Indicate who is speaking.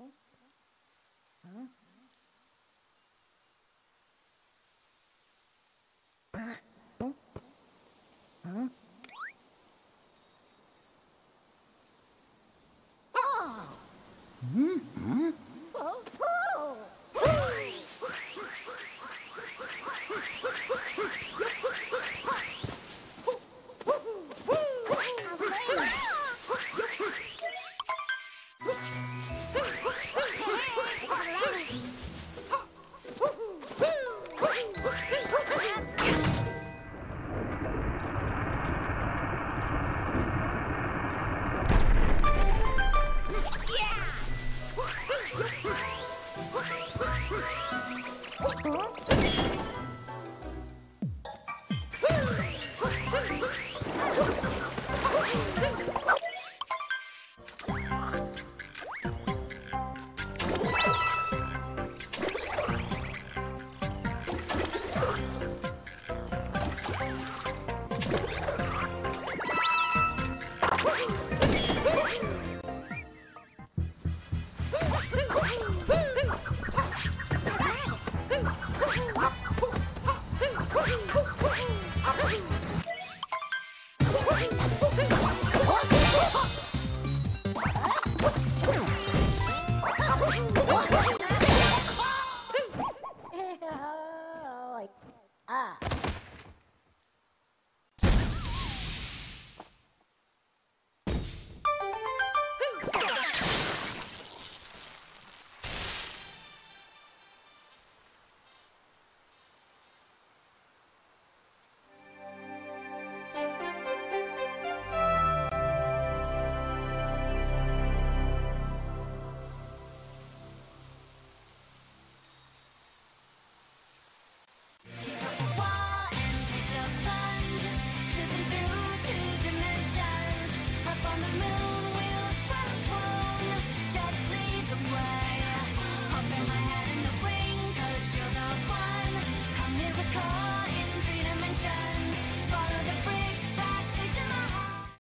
Speaker 1: Huh? Huh? Oh! Mm hmm?